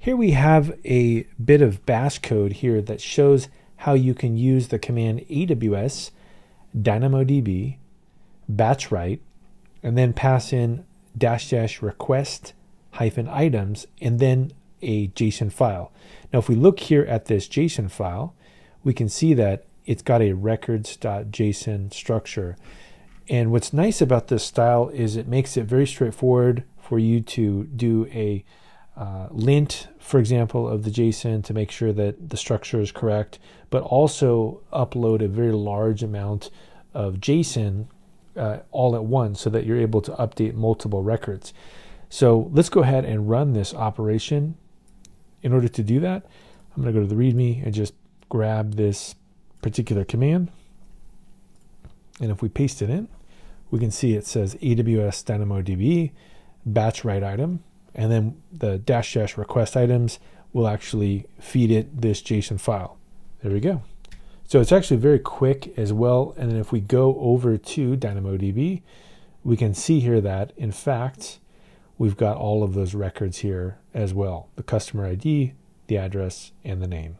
Here we have a bit of bash code here that shows how you can use the command AWS DynamoDB batch write and then pass in dash dash request hyphen items and then a JSON file. Now, if we look here at this JSON file, we can see that it's got a records.json structure. And what's nice about this style is it makes it very straightforward for you to do a uh, lint, for example, of the JSON to make sure that the structure is correct, but also upload a very large amount of JSON uh, all at once so that you're able to update multiple records. So let's go ahead and run this operation. In order to do that, I'm going to go to the README and just grab this particular command. And if we paste it in, we can see it says AWS DynamoDB batch write item, and then the dash dash request items will actually feed it this JSON file. There we go. So it's actually very quick as well. And then if we go over to DynamoDB, we can see here that in fact, we've got all of those records here as well the customer ID, the address, and the name.